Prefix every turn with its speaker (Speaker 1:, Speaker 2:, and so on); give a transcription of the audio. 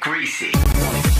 Speaker 1: Greasy.